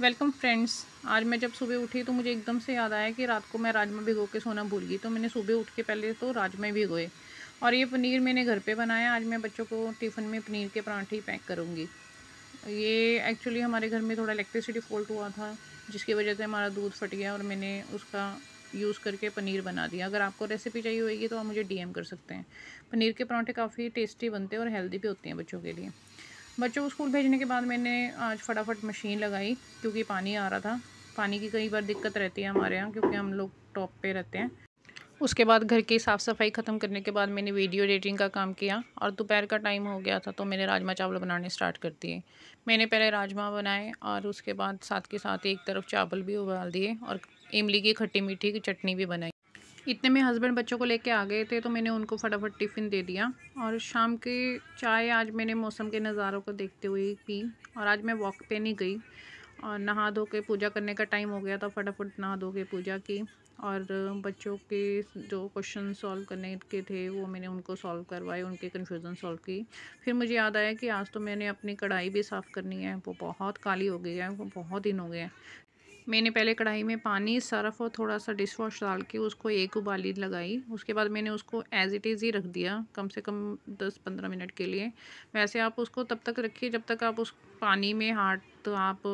Welcome friends आज मैं जब सुबह उठी तो मुझे एकदम से याद आया कि रात को मैं राजमा भिगो के सोना भूल गई। तो मैंने सुबह उठ के पहले तो राजमा भिगोए। और ये पनीर मैंने घर पे बनाया। आज मैं बच्चों को टिफ़िन में पनीर के पराठे पैक करूँगी। ये एक्चुअली हमारे घर में थोड़ा इलेक्ट्रिसिटी फॉल्ट हुआ था, जिसकी वजह से हमारा दूध फट गया और मैंने उसका यूज़ करके पनीर बना दिया। अगर आपको रेसिपी चाहिए होगी तो आप मुझे डीएम कर सकते हैं। पनीर के पराठे काफ़ी टेस्टी बनते हैं और हेल्दी भी होते हैं बच्चों के लिए। बच्चों को स्कूल भेजने के बाद मैंने आज फटाफट मशीन लगाई, क्योंकि पानी आ रहा था। पानी की कई बार दिक्कत रहती है हमारे यहाँ, क्योंकि हम लोग टॉप पे रहते हैं। उसके बाद घर की साफ़ सफ़ाई ख़त्म करने के बाद मैंने वीडियो एडिटिंग का काम किया, और दोपहर का टाइम हो गया था तो मैंने राजमा चावल बनाने स्टार्ट कर दिए। मैंने पहले राजमा बनाए, और उसके बाद साथ के साथ एक तरफ़ चावल भी उबाल दिए, और इमली की खट्टी मीठी की चटनी भी बनाई। इतने में हस्बैंड बच्चों को लेके आ गए थे तो मैंने उनको फटाफट टिफ़िन दे दिया। और शाम के चाय आज मैंने मौसम के नज़ारों को देखते हुए पी, और आज मैं वॉक पे नहीं गई। और नहा धो के पूजा करने का टाइम हो गया था, फटाफट नहा धो के पूजा की। और बच्चों के जो क्वेश्चन सॉल्व करने के थे, वो मैंने उनको सॉल्व करवाए, उनके कन्फ्यूज़न सॉल्व की। फिर मुझे याद आया कि आज तो मैंने अपनी कढ़ाई भी साफ़ करनी है, वो बहुत काली हो गई है, वो बहुत दिन हो गए हैं। मैंने पहले कढ़ाई में पानी, सर्फ और थोड़ा सा डिश वॉश डाल के उसको एक उबाली लगाई। उसके बाद मैंने उसको एज़ इट इज़ ही रख दिया, कम से कम दस पंद्रह मिनट के लिए। वैसे आप उसको तब तक रखिए जब तक आप उस पानी में हाथ तो आप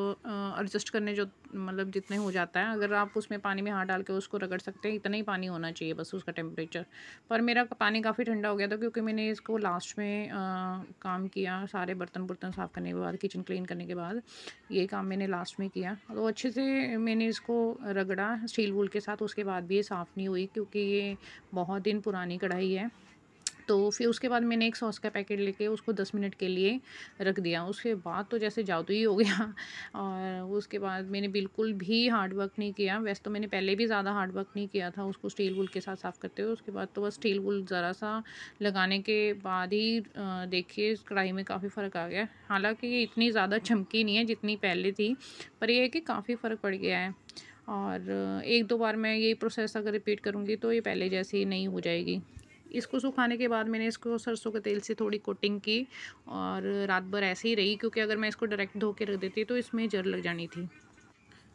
एडजस्ट करने जो मतलब जितने हो जाता है अगर आप उसमें पानी में हाथ डाल के उसको रगड़ सकते हैं इतना ही पानी होना चाहिए बस उसका टेम्परेचर पर मेरा पानी काफ़ी ठंडा हो गया था क्योंकि मैंने इसको लास्ट में आ, काम किया सारे बर्तन बर्तन साफ़ करने के बाद किचन क्लीन करने के बाद ये काम मैंने लास्ट में किया। तो अच्छे से मैंने इसको रगड़ा स्टील वूल के साथ उसके बाद भी ये साफ़ नहीं हुई क्योंकि ये बहुत दिन पुरानी कढ़ाई है। तो फिर उसके बाद मैंने एक सॉस का पैकेट लेके उसको दस मिनट के लिए रख दिया। उसके बाद तो जैसे जादू ही हो गया। और उसके बाद मैंने बिल्कुल भी हार्ड वर्क नहीं किया। वैसे तो मैंने पहले भी ज़्यादा हार्ड वर्क नहीं किया था उसको स्टील वुल के साथ साफ़ करते हुए। उसके बाद तो बस स्टील वुल ज़रा सा लगाने के बाद ही देखिए कढ़ाई में काफ़ी फ़र्क आ गया। हालाँकि ये इतनी ज़्यादा चमकी नहीं है जितनी पहले थी, पर यह है कि काफ़ी फ़र्क पड़ गया है। और एक दो बार मैं ये प्रोसेस अगर रिपीट करूँगी तो ये पहले जैसी नहीं हो जाएगी। इसको सुखाने के बाद मैंने इसको सरसों के तेल से थोड़ी कोटिंग की और रात भर ऐसे ही रही, क्योंकि अगर मैं इसको डायरेक्ट धो के रख देती तो इसमें जर लग जानी थी।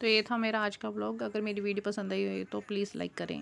तो ये था मेरा आज का ब्लॉग अगर मेरी वीडियो पसंद आई हो तो प्लीज़ लाइक करें।